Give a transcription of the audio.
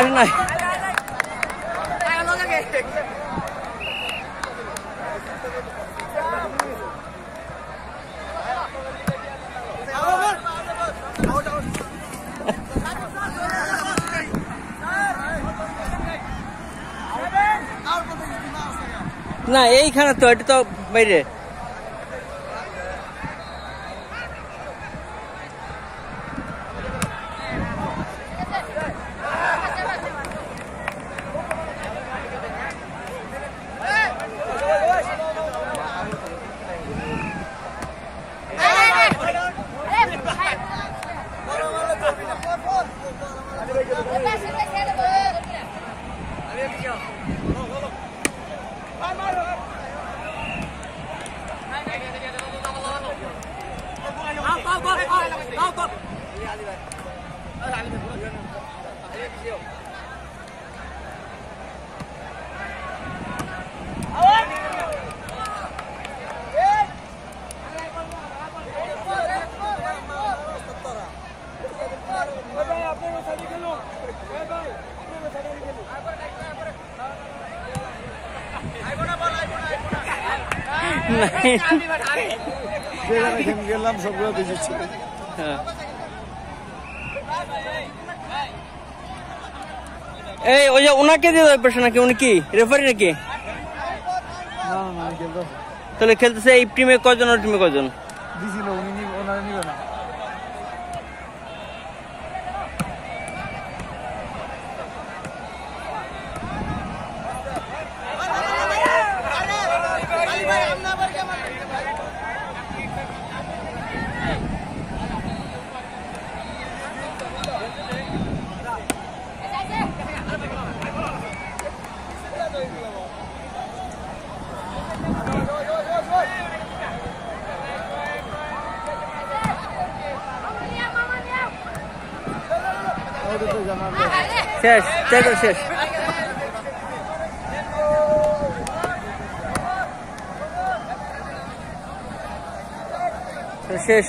আরে না না এইখানে তো এটা তো বাইরে आओ गोल आओ गोल नहीं। গেলাম সবগুলো দেখেছি হ্যাঁ। এই ওই যে ওনাকে দিয়ে দেবে পেশা নাকি উনি কি রেফারি নাকি তাহলে খেলতেছে এই টিমে কজন ওর টিমে কজন দিছিল উনি নিবে ওনারা নিবে না শেষ চাইতো শেষ তো শেষ